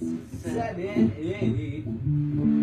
seven, eight.